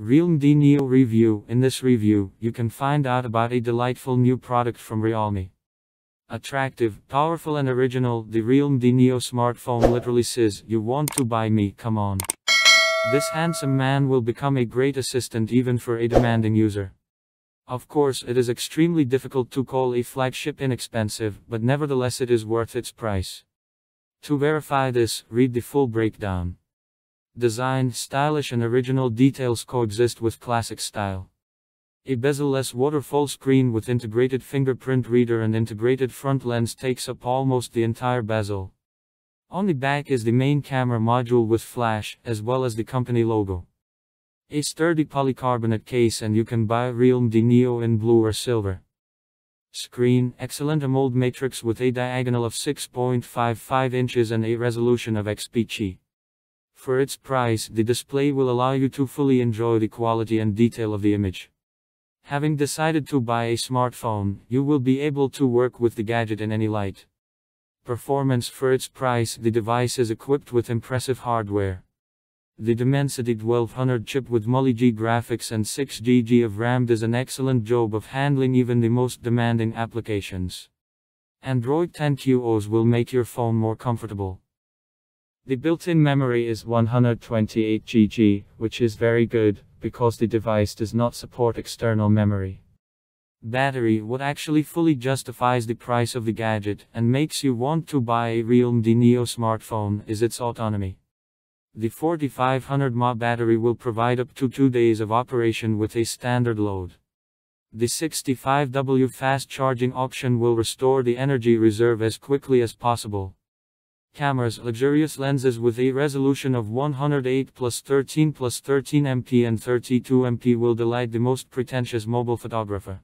Realme Neo Review In this review, you can find out about a delightful new product from Realme. Attractive, powerful and original, the Realme Neo smartphone literally says, you want to buy me, come on. This handsome man will become a great assistant even for a demanding user. Of course, it is extremely difficult to call a flagship inexpensive, but nevertheless it is worth its price. To verify this, read the full breakdown. Design, stylish and original details coexist with classic style. A bezel-less waterfall screen with integrated fingerprint reader and integrated front lens takes up almost the entire bezel. On the back is the main camera module with flash, as well as the company logo. A sturdy polycarbonate case and you can buy Realme GT Neo in blue or silver. Screen, excellent AMOLED matrix with a diagonal of 6.55 inches and a resolution of XPG. For its price, the display will allow you to fully enjoy the quality and detail of the image. Having decided to buy a smartphone, you will be able to work with the gadget in any light. Performance For its price, the device is equipped with impressive hardware. The Dimensity 1200 chip with Mali-G graphics and 6GB of RAM does an excellent job of handling even the most demanding applications. Android 10 QoS will make your phone more comfortable. The built-in memory is 128 GB, which is very good, because the device does not support external memory. Battery What actually fully justifies the price of the gadget and makes you want to buy a Realme GT Neo smartphone is its autonomy. The 4500 mAh battery will provide up to 2 days of operation with a standard load. The 65W fast charging option will restore the energy reserve as quickly as possible. Cameras luxurious lenses with a resolution of 108 plus 13 plus 13 MP and 32 MP will delight the most pretentious mobile photographer.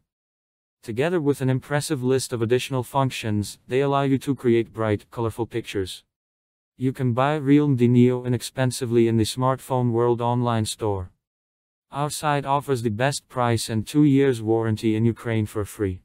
Together with an impressive list of additional functions, they allow you to create bright, colorful pictures. You can buy Realme Neo inexpensively in the Smartphone World online store. Our site offers the best price and 2 years warranty in Ukraine for free.